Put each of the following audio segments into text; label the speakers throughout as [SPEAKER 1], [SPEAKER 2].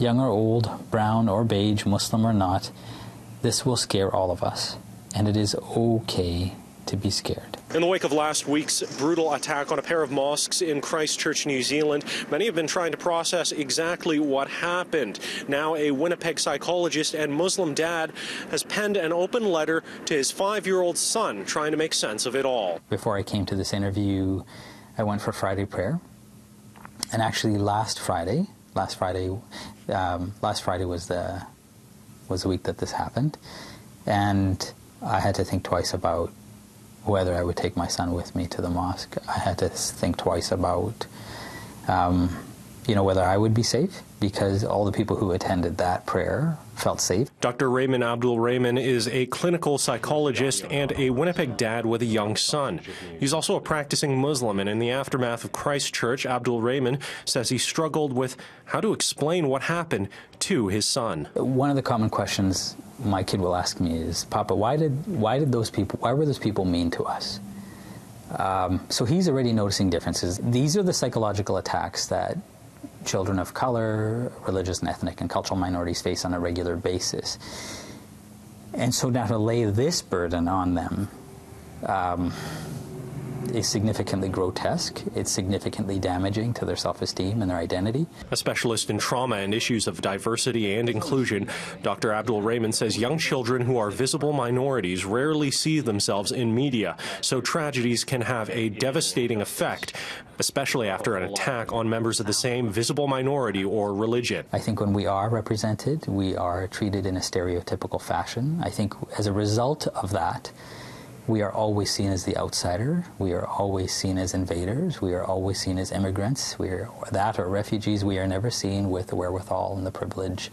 [SPEAKER 1] young or old, brown or beige, Muslim or not, this will scare all of us. And it is okay to be scared.
[SPEAKER 2] In the wake of last week's brutal attack on a pair of mosques in Christchurch, New Zealand, many have been trying to process exactly what happened. Now, a Winnipeg psychologist and Muslim dad has penned an open letter to his five year old son, trying to make sense of it all.
[SPEAKER 1] Before I came to this interview, I went for Friday prayer. And actually, last Friday, last Friday, um, last Friday was the was the week that this happened, and I had to think twice about whether I would take my son with me to the mosque. I had to think twice about, um, you know, whether I would be safe because all the people who attended that prayer felt safe.
[SPEAKER 2] Dr. Rehman Abdulrehman is a clinical psychologist and a Winnipeg dad with a young son. He's also a practicing Muslim, and in the aftermath of Christchurch, Abdulrehman says he struggled with how to explain what happened to his son.
[SPEAKER 1] One of the common questions my kid will ask me is, Papa, why did why did those people why were those people mean to us? Um, so he's already noticing differences. These are the psychological attacks that children of color, religious and ethnic and cultural minorities face on a regular basis. And so now to lay this burden on them um, is significantly grotesque. It's significantly damaging to their self esteem and their identity.
[SPEAKER 2] A specialist in trauma and issues of diversity and inclusion, Dr. Abdulrehman says young children who are visible minorities rarely see themselves in media, so tragedies can have a devastating effect, especially after an attack on members of the same visible minority or religion.
[SPEAKER 1] I think when we are represented, we are treated in a stereotypical fashion. I think as a result of that, we are always seen as the outsider. We are always seen as invaders. We are always seen as immigrants. We are that or refugees. We are never seen with the wherewithal and the privilege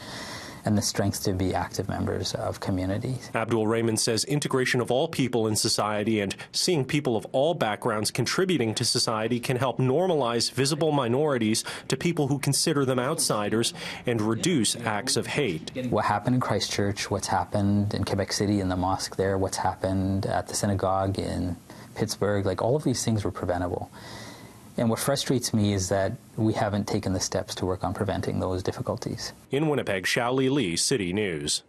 [SPEAKER 1] and the strength to be active members of communities.
[SPEAKER 2] Abdulrehman says integration of all people in society and seeing people of all backgrounds contributing to society can help normalize visible minorities to people who consider them outsiders and reduce acts of hate.
[SPEAKER 1] What happened in Christchurch, what's happened in Quebec City in the mosque there, what's happened at the synagogue in Pittsburgh, like all of these things were preventable. And what frustrates me is that we haven't taken the steps to work on preventing those difficulties.
[SPEAKER 2] In Winnipeg, Xiao Li Li, City News.